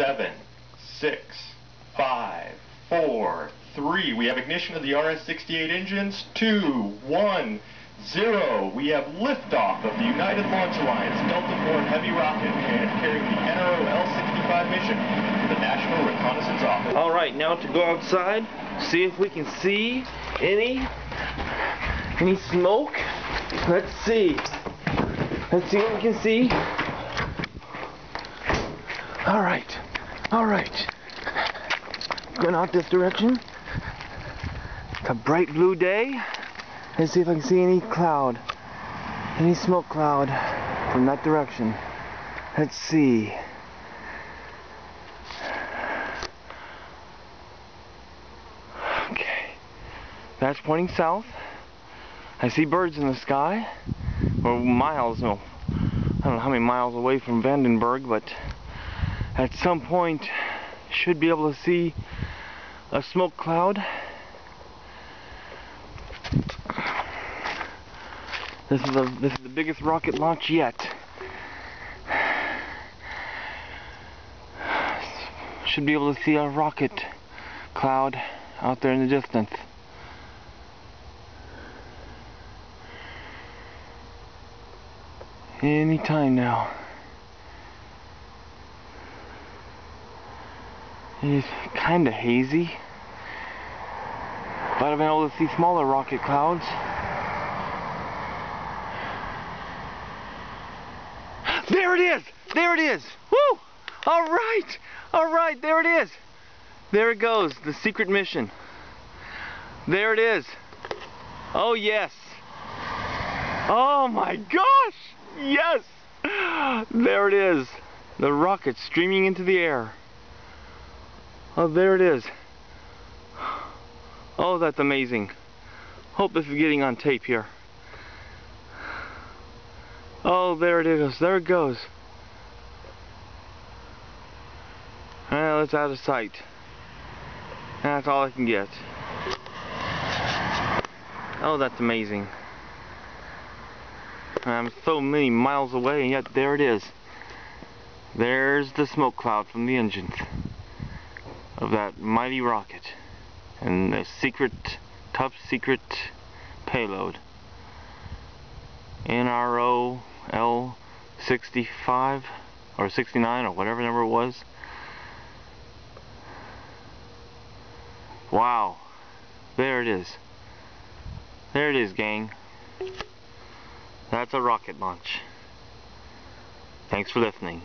seven, six, five, four, three. We have ignition of the RS-68 engines. Two, one, zero. We have liftoff of the United Launch Alliance Delta IV Heavy rocket carrying the NRO L-65 mission to the National Reconnaissance Office. All right, now to go outside, see if we can see any any smoke. Let's see. Let's see what we can see. All right, all right. Going out this direction. It's a bright blue day. Let's see if I can see any cloud, any smoke cloud from that direction. Let's see. Okay, that's pointing south. I see birds in the sky. Or miles, no, I don't know how many miles away from Vandenberg, but at some point should be able to see a smoke cloud. This is the this is the biggest rocket launch yet. Should be able to see a rocket cloud out there in the distance. Any time now. It's kind of hazy. But I've been able to see smaller rocket clouds. There it is! There it is! Woo! Alright! Alright, there it is! There it goes, the secret mission. There it is. Oh yes! Oh my gosh! Yes! There it is. The rocket streaming into the air. Oh, there it is. Oh, that's amazing. Hope this is getting on tape here. Oh, there it is. There it goes. Well, it's out of sight. That's all I can get. Oh, that's amazing. I'm so many miles away and yet there it is. There's the smoke cloud from the engines of that mighty rocket and the secret, top secret payload. NRO L65 or 69 or whatever number it was. Wow. There it is. There it is, gang. That's a rocket launch. Thanks for listening.